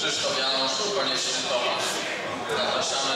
Krzysztof Janusz, konieczny Tomasz. Zapraszamy.